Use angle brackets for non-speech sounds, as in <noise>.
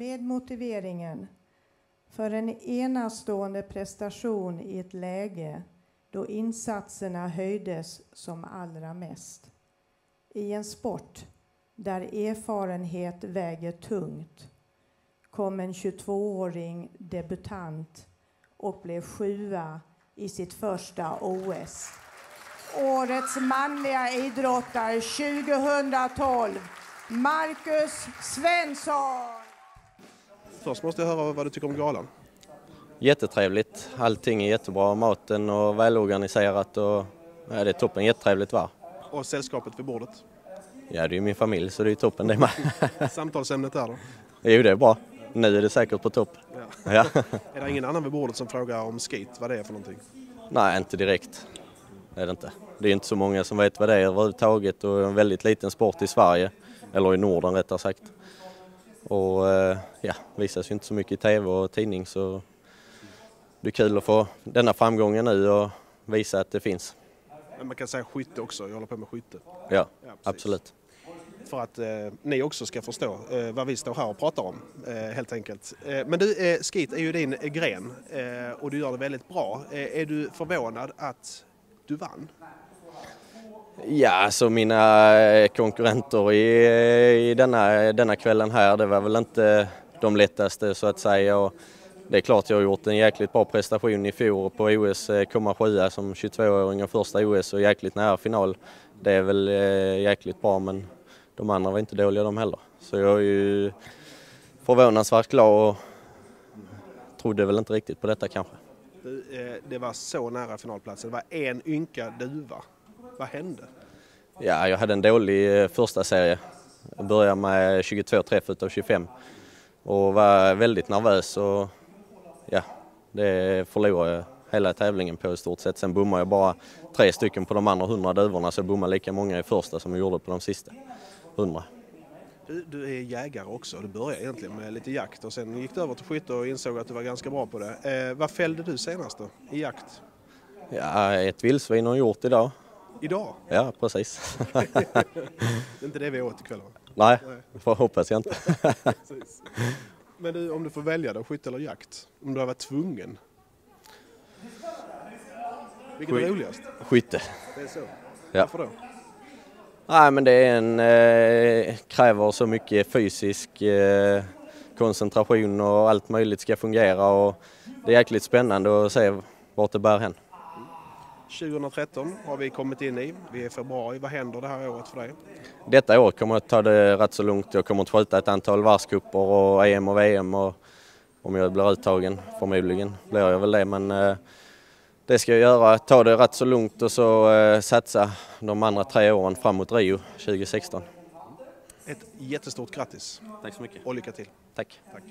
med motiveringen för en enastående prestation i ett läge då insatserna höjdes som allra mest. I en sport där erfarenhet väger tungt kom en 22-åring debutant och blev sjua i sitt första OS. Årets manliga idrottare 2012, Marcus Svensson. Först måste jag höra vad du tycker om galan. Jättetrevligt. Allting är jättebra. Maten och välorganiserat och ja, det är toppen. Jättetrevligt var. Och sällskapet vid bordet? Ja, det är ju min familj så det är toppen det med. <laughs> Samtalsämnet där då? Jo, det är bra. Nu är det säkert på topp. Ja. Ja. <laughs> Är det ingen annan vid bordet som frågar om skate, vad det är för någonting? Nej, inte direkt. Det är det inte. Det är inte så många som vet vad det är överhuvudtaget och en väldigt liten sport i Sverige, eller i Norden rättare sagt. Och eh, ja, visas ju inte så mycket i tv och tidning så det blir kul att få denna framgången nu och visa att det finns. Men man kan säga skytte också, jag håller på med skytte. Ja, Ja, absolut. För att eh, ni också ska förstå eh, vad vi står här och pratar om, eh, helt enkelt. Eh, men du, eh, skate är ju din gren eh, och du gör det väldigt bra. Är du förvånad att du vann? Ja, alltså mina eh, konkurrenter i, eh, i denna, denna kvällen här, det var väl inte de lättaste så att säga. Och det är klart jag har gjort en jäkligt bra prestation i fjol på OS, eh, komma sjua som 22-åring och första OS och jäkligt nära final. Det är väl jäkligt bra men de andra var inte dåliga de heller. Så jag är ju förvånansvärt glad och trodde väl inte riktigt på detta kanske. Det var så nära finalplatsen, det var en ynka duva. Vad hände? Ja, jag hade en dålig eh, första serie. Jag började med 22 träff utav 25 och var väldigt nervös och ja, det förlorade jag hela tävlingen på i stort sett. Sen bommade jag bara tre stycken på de andra 100 duvorna så jag bommade lika många i första som jag gjorde på de sista 100. Du, du är jägare också, du började egentligen med lite jakt och sen gick du över till skytte och insåg att du var ganska bra på det. Eh, vad fällde du senast då, i jakt? Ja, ett vildsvin har jag gjort idag. Idag? Ja, precis. Det <laughs> är inte det vi åt ikväll va? Nej, får hoppas jag inte. Men du, om du får välja då, skytte eller jakt? Om du har varit tvungen? Vilket är roligast? Skytte. Det är så? Ja. Varför då? Nej, men det är en, eh, kräver så mycket fysisk eh, koncentration och allt möjligt ska fungera och det är jäkligt spännande att se vart det bär hän. 2013 har vi kommit in i. Vi är i februari. Vad händer det här året för dig? Detta år kommer jag att ta det rätt så lugnt. Jag kommer att skjuta ett antal världscuper och EM och VM och om jag blir uttagen, förmodligen blir jag väl det, men eh, det ska jag göra. Ta det rätt så lugnt och så eh, satsa de andra tre åren fram mot Rio 2016. Ett jättestort grattis Tack så mycket. och lycka till. Tack. Tack.